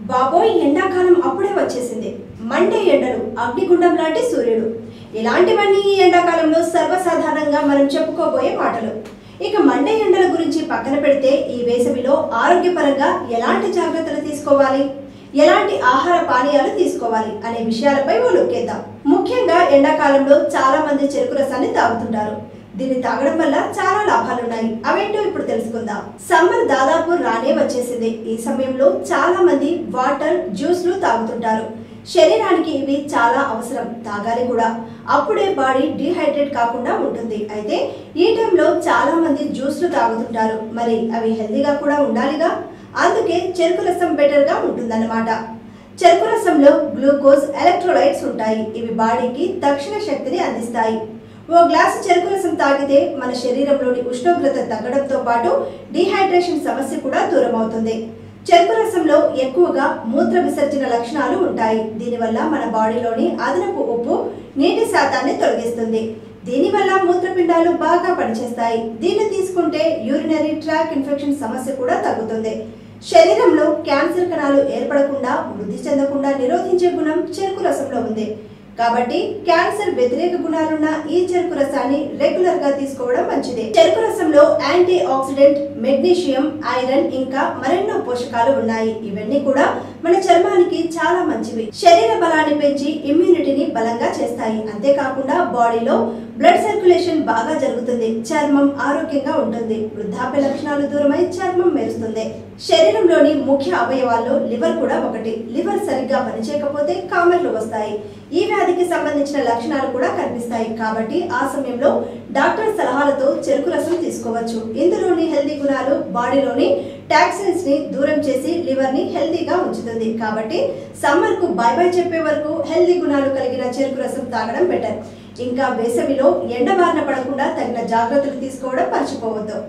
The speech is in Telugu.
బాబోయ్ ఎండాకాలం అప్పుడే వచ్చేసింది. మండే ఎండలు అగ్నిగుండం లాంటి సూర్యుడు. ఇలాంటివన్నీ ఈ ఎండాకాలంలో సర్వసాధారణంగా మనం చెప్పుకోబోయే మాటలు. ఇక మండే ఎండల గురించి పక్కన పెడితే ఈ వేసవిలో ఆరోగ్యపరంగా ఎలాంటి జాగ్రత్తలు తీసుకోవాలి? ఎలాంటి ఆహార పానీయాలు తీసుకోవాలి? అనే విషయాలపై ఓ లొక్కేద్దాం. ముఖ్యంగా ఎండాకాలంలో చాలా మంది చెరుకు రసాన్ని తాగుతుంటారు. దీన్ని తాగడం వల్ల చాలా లాభాలు ఉన్నాయి అవేంటో ఇప్పుడు తెలుసుకుందాం. సమ్మర్ దాదాపు రానే వచ్చేసింది. ఈ సమయంలో చాలా మంది వాటర్ జ్యూస్లు తాగుతుంటారు. శరీరానికి ఇవి చాలా అవసరం. తాగాలి కూడా. అప్పుడే బాడీ డీహైడ్రేట్ కాకుండా ఉంటుంది. అయితే ఈ టైంలో చాలా మంది జ్యూస్లు తాగుతుంటారు. మరి అవి హెల్తీగా కూడా ఉండాలిగా? అందుకే చెరుకు రసం బెటర్గా ఉంటుందన్నమాట. చెరుకు రసంలో గ్లూకోజ్ ఎలక్ట్రోలైట్స్ ఉంటాయి. ఇవి బాడీకి తక్షణ శక్తిని అందిస్తాయి. ఓ గ్లాసు చెరుకు రసం తాగితే మన శరీరంలోని ఉష్ణోగ్రత తగ్గడంతో పాటు డీహైడ్రేషన్ సమస్య కూడా దూరం అవుతుంది చెరుకు రసంలో ఎక్కువగా మూత్ర విసర్జన లక్షణాలు ఉంటాయి. దీనివల్ల మన బాడీలోని అదనపు ఉప్పు నీటి శాతాన్ని తొలగిస్తుంది. దీనివల్ల మూత్రపిండాలు బాగా పనిచేస్తాయి. దీన్ని తీసుకుంటే యూరినరీ ట్రాక్ ఇన్ఫెక్షన్ సమస్య కూడా తగ్గుతుంది. శరీరంలో క్యాన్సర్ కణాలు ఏర్పడకుండా వృద్ధి చెందకుండా నిరోధించే గుణం చెరుకు రసంలో ఉంది. కాబట్టి క్యాన్సర్ వ్యతిరేక గుణాలున్న ఈ చెరుకు రసాన్ని రెగ్యులర్గా తీసుకోవడం మంచిది. చెరుకు రసంలో యాంటీ ఆక్సిడెంట్ మెగ్నీషియం ఐరన్ ఇంకా మరెన్నో పోషకాలు ఉన్నాయి. ఇవన్నీ కూడా మన చర్మానికి చాలా మంచివి. శరీర బలాన్ని పెంచి ఇమ్యూనిటీని బలంగా చేస్తాయి. అంతేకాకుండా బాడీలో బ్లడ్ సర్క్యులేషన్ బాగా జరుగుతుంది. చర్మం ఆరోగ్యంగా ఉంటుంది. వృద్ధాప్య లక్షణాలు దూరమై చర్మం మెరుస్తుంది. శరీరంలోని ముఖ్య అవయవాల్లో లివర్ కూడా ఒకటి. లివర్ సరిగ్గా పనిచేయకపోతే కామెర్లు వస్తాయి. ఈ వ్యాధి వ్యాధికి సంబంధించిన లక్షణాలు కూడా కనిపిస్తాయి. కాబట్టి ఆ సమయంలో డాక్టర్ సలహాలతో చెరుకు రసం తీసుకోవచ్చు. ఇందులోని హెల్తీ గుణాలు బాడీలోని టాక్సిన్స్ని దూరం చేసి లివర్ని హెల్దీగా ఉంచుతుంది. కాబట్టి సమ్మర్కు బై బై చెప్పే వరకు హెల్దీ గుణాలు కలిగిన చెరుకు రసం తాగడం బెటర్. ఇంకా వేసవిలో ఎండ బారిన పడకుండా తగిన జాగ్రత్తలు తీసుకోవడం మర్చిపోవద్దు.